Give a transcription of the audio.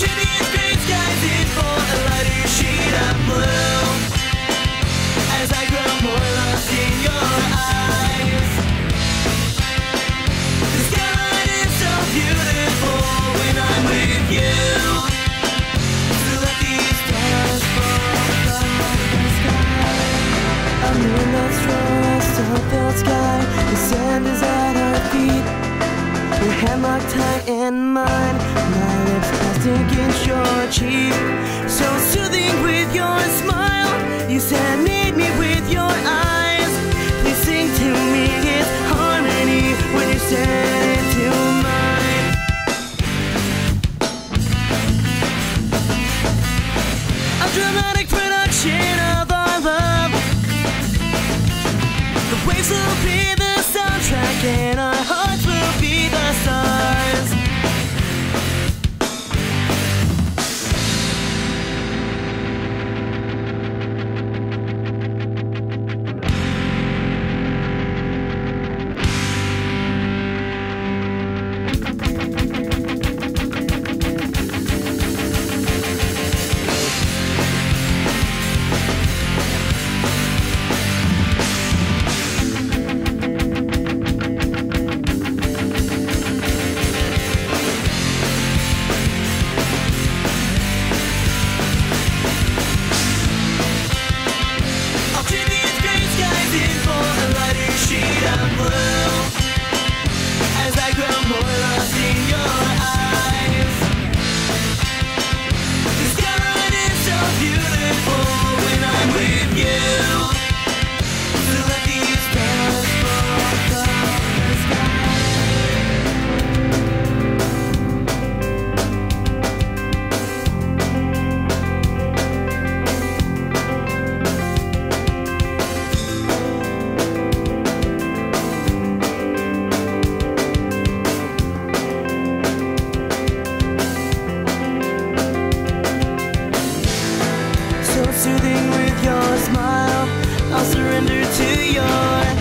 Chitty! and mine. My lips plastic against your cheek. So soothing with your smile. You serenade me with your eyes. Please sing to me, it's harmony When you say soothing with your smile. I'll surrender to your